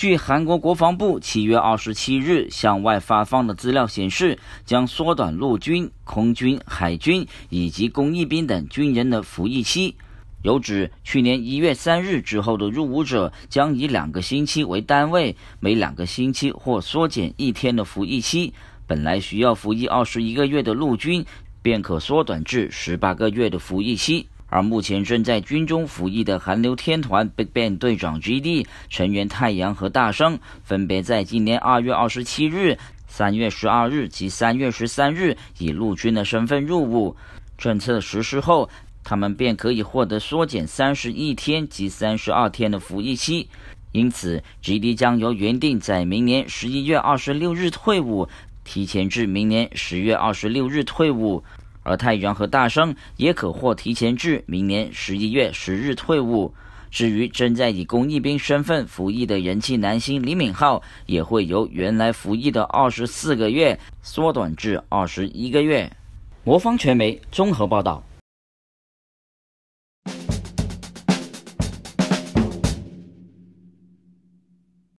据韩国国防部七月二十七日向外发放的资料显示，将缩短陆军、空军、海军以及工役兵等军人的服役期。有指，去年一月三日之后的入伍者将以两个星期为单位，每两个星期或缩减一天的服役期。本来需要服役二十一个月的陆军，便可缩短至十八个月的服役期。而目前正在军中服役的韩流天团 BigBang 队长 GD 成员太阳和大生，分别在今年二月二十七日、三月十二日及三月十三日以陆军的身份入伍。政策实施后，他们便可以获得缩减三十一天及三十二天的服役期。因此，GD 将由原定在明年十一月二十六日退伍，提前至明年十月二十六日退伍。而太原和大生也可获提前至明年十一月十日退伍。至于正在以公益兵身份服役的人气男星李敏镐，也会由原来服役的二十四个月缩短至二十一个月。魔方传媒综合报道。